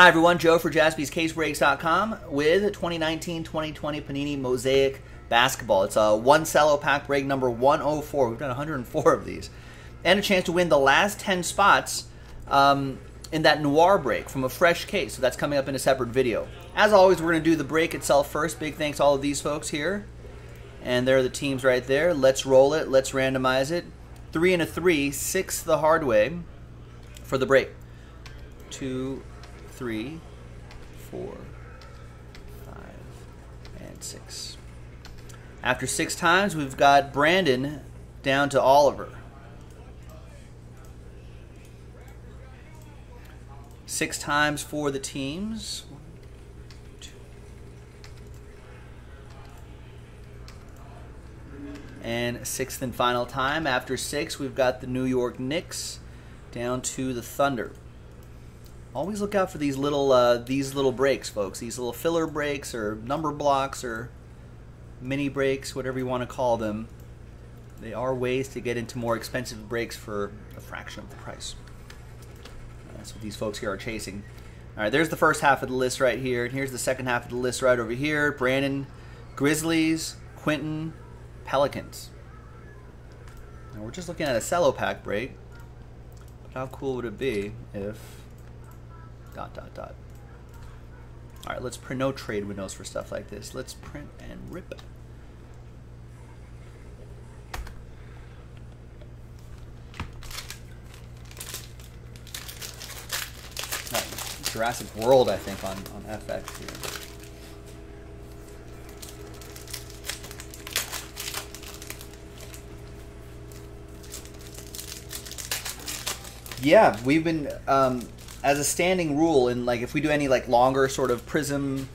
Hi, everyone. Joe for jaspyscasebreaks.com with 2019-2020 Panini Mosaic Basketball. It's a one cello pack break number 104. We've done 104 of these. And a chance to win the last 10 spots um, in that noir break from a fresh case. So that's coming up in a separate video. As always, we're going to do the break itself first. Big thanks to all of these folks here. And there are the teams right there. Let's roll it. Let's randomize it. Three and a three, six the hard way for the break. Two, three, four, five, and six. After six times, we've got Brandon down to Oliver. Six times for the teams. And sixth and final time. After six, we've got the New York Knicks down to the Thunder. Always look out for these little uh, these little breaks, folks. These little filler breaks or number blocks or mini breaks, whatever you want to call them. They are ways to get into more expensive breaks for a fraction of the price. That's what these folks here are chasing. All right, there's the first half of the list right here, and here's the second half of the list right over here. Brandon, Grizzlies, Quentin, Pelicans. Now we're just looking at a cello pack break. But how cool would it be if dot dot dot. All right, let's print no trade windows for stuff like this. Let's print and rip. Jurassic World, I think, on, on FX here. Yeah, we've been um, as a standing rule, and like if we do any like longer sort of Prizm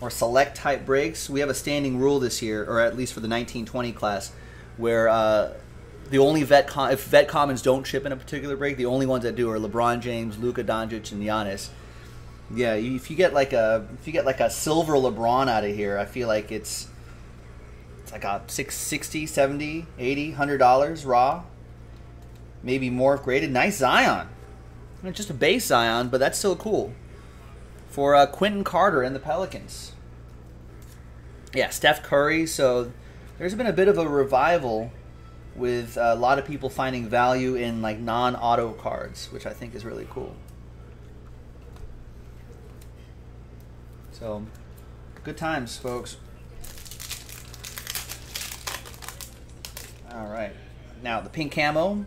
or select type breaks, we have a standing rule this year, or at least for the 1920 class, where uh, the only vet com- if vet commons don't ship in a particular break, the only ones that do are LeBron James, Luka Doncic, and Giannis. Yeah, if you get like a if you get like a silver LeBron out of here, I feel like it's it's like a 660 70 80 100 dollars raw maybe more graded. Nice Zion. Just a base Zion, but that's still cool. For uh, Quentin Carter and the Pelicans. Yeah, Steph Curry. So there's been a bit of a revival with a lot of people finding value in like non-auto cards, which I think is really cool. So, good times, folks. All right. Now, the pink camo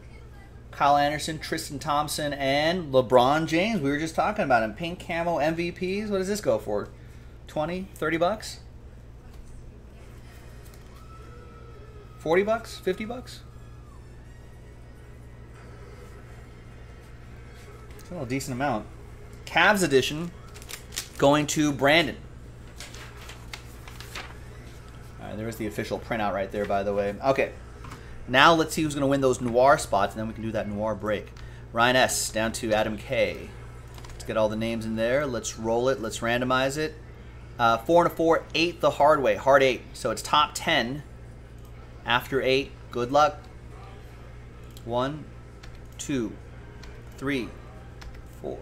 Kyle Anderson, Tristan Thompson, and LeBron James. We were just talking about him. Pink camo MVPs. What does this go for? 20, 30 bucks? 40 bucks? 50 bucks? It's a little decent amount. Cavs edition going to Brandon. All right, there's the official printout right there, by the way. Okay. Now let's see who's going to win those noir spots, and then we can do that noir break. Ryan S. down to Adam K. Let's get all the names in there. Let's roll it. Let's randomize it. Uh, four and a four, eight the hard way, hard eight. So it's top ten. After eight, good luck. One, two, three, four.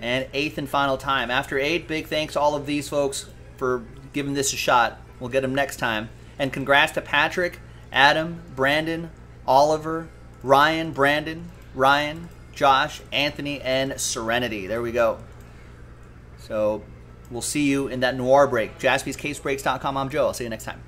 And eighth and final time. After eight, big thanks to all of these folks for giving this a shot. We'll get him next time. And congrats to Patrick, Adam, Brandon, Oliver, Ryan, Brandon, Ryan, Josh, Anthony, and Serenity. There we go. So we'll see you in that noir break. JaspysCaseBreaks.com. I'm Joe. I'll see you next time.